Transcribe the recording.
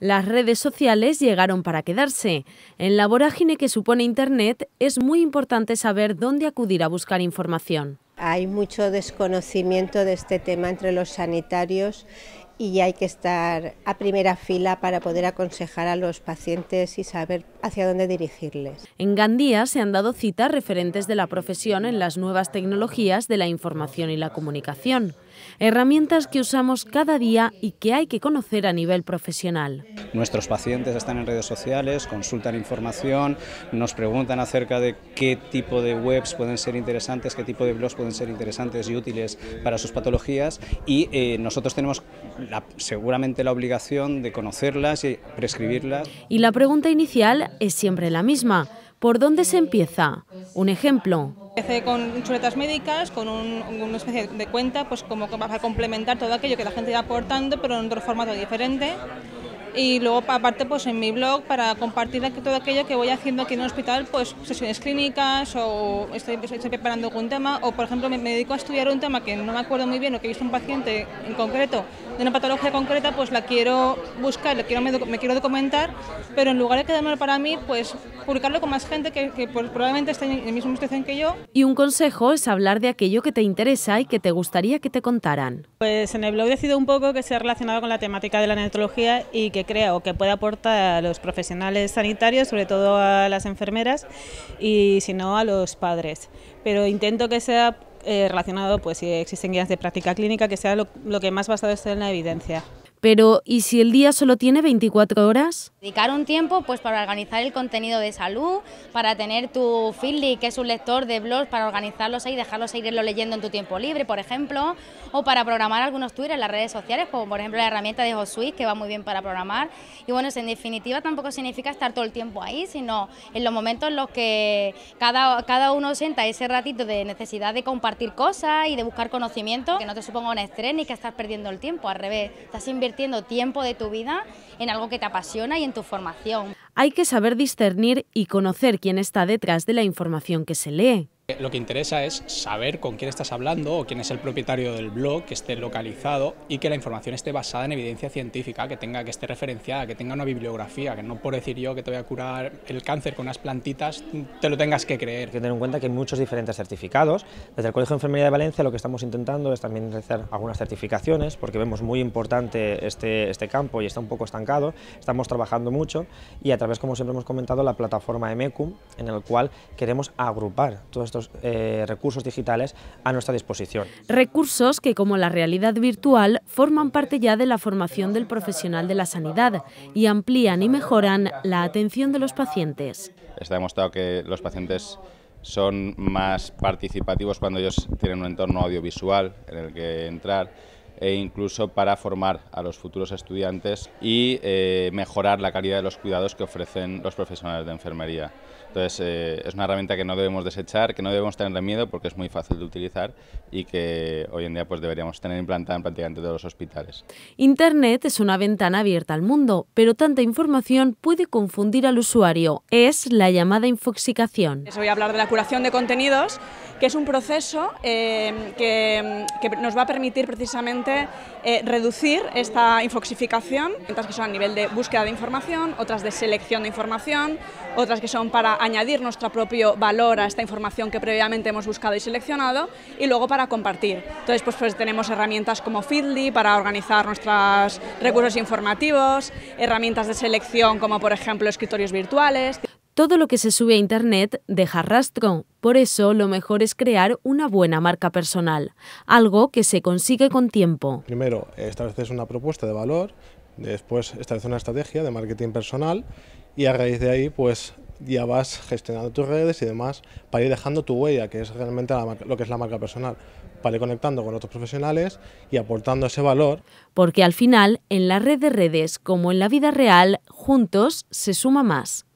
Las redes sociales llegaron para quedarse. En la vorágine que supone Internet es muy importante saber dónde acudir a buscar información. Hay mucho desconocimiento de este tema entre los sanitarios y hay que estar a primera fila para poder aconsejar a los pacientes y saber hacia dónde dirigirles. En Gandía se han dado cita referentes de la profesión en las nuevas tecnologías de la información y la comunicación, herramientas que usamos cada día y que hay que conocer a nivel profesional. Nuestros pacientes están en redes sociales, consultan información, nos preguntan acerca de qué tipo de webs pueden ser interesantes, qué tipo de blogs pueden ser interesantes y útiles para sus patologías y eh, nosotros tenemos seguramente la obligación de conocerlas y prescribirlas. Y la pregunta inicial es siempre la misma. ¿Por dónde se empieza? Un ejemplo. Empecé con chuletas médicas, con una especie de cuenta, pues como para complementar todo aquello que la gente iba aportando, pero en otro formato diferente y luego aparte pues en mi blog para compartir todo aquello que voy haciendo aquí en el hospital, pues sesiones clínicas o estoy, preparando algún tema o por ejemplo me, dedico a estudiar un tema que no me acuerdo muy bien o que he visto un paciente en concreto de una patología concreta, pues la quiero buscar, quiero, me, quiero documentar, pero en lugar de quedármelo para mí, pues publicarlo con más gente que, pues, probablemente esté en la misma situación que yo. Y un consejo es hablar de aquello que te interesa y que te gustaría que te contaran. Pues en el blog decido un poco que sea relacionado con la temática de la neonatología y que crea o que pueda aportar a los profesionales sanitarios, sobre todo a las enfermeras y si no a los padres. Pero intento que sea eh, relacionado, pues si existen guías de práctica clínica, que sea lo, lo que más basado esté en la evidencia. Pero, ¿y si el día solo tiene 24 horas? Dedicar un tiempo pues para organizar el contenido de salud, para tener tu Feedly, que es un lector de blogs, para organizarlos ahí dejarlos irlo leyendo en tu tiempo libre, por ejemplo, o para programar algunos tweets en las redes sociales, como por ejemplo la herramienta de HotSuite, que va muy bien para programar. Y bueno, en definitiva tampoco significa estar todo el tiempo ahí, sino en los momentos en los que cada, cada uno sienta ese ratito de necesidad de compartir cosas y de buscar conocimiento, que no te suponga un estrés ni que estás perdiendo el tiempo, al revés, estás invirtiendo tiempo de tu vida en algo que te apasiona y en tu formación. Hay que saber discernir y conocer quién está detrás de la información que se lee. Lo que interesa es saber con quién estás hablando o quién es el propietario del blog, que esté localizado y que la información esté basada en evidencia científica, que tenga que esté referenciada, que tenga una bibliografía, que no por decir yo que te voy a curar el cáncer con unas plantitas te lo tengas que creer. Hay que tener en cuenta que hay muchos diferentes certificados. Desde el Colegio de Enfermería de Valencia lo que estamos intentando es también realizar algunas certificaciones, porque vemos muy importante este, este campo y está un poco estancado. Estamos trabajando mucho y a través, como siempre hemos comentado, la plataforma EMECUM, en el cual queremos agrupar todos estos eh, recursos digitales a nuestra disposición. Recursos que, como la realidad virtual, forman parte ya de la formación del profesional de la sanidad y amplían y mejoran la atención de los pacientes. Está demostrado que los pacientes son más participativos cuando ellos tienen un entorno audiovisual en el que entrar e incluso para formar a los futuros estudiantes y eh, mejorar la calidad de los cuidados que ofrecen los profesionales de enfermería. Entonces, eh, es una herramienta que no debemos desechar, que no debemos tenerle miedo porque es muy fácil de utilizar y que hoy en día pues, deberíamos tener implantada en prácticamente todos los hospitales. Internet es una ventana abierta al mundo, pero tanta información puede confundir al usuario. Es la llamada infoxicación. Voy a hablar de la curación de contenidos, que es un proceso eh, que, nos va a permitir precisamente eh, reducir esta infoxificación, otras que son a nivel de búsqueda de información, otras de selección de información, otras que son para añadir nuestro propio valor a esta información que previamente hemos buscado y seleccionado y luego para compartir. Entonces pues, pues tenemos herramientas como Feedly para organizar nuestros recursos informativos, herramientas de selección como por ejemplo escritorios virtuales. Todo lo que se sube a Internet deja rastro, por eso lo mejor es crear una buena marca personal, algo que se consigue con tiempo. Primero, estableces una propuesta de valor, después estableces una estrategia de marketing personal y a raíz de ahí pues ya vas gestionando tus redes y demás para ir dejando tu huella, que es realmente lo que es la marca personal, para ir conectando con otros profesionales y aportando ese valor. Porque al final, en la red de redes como en la vida real, juntos se suma más.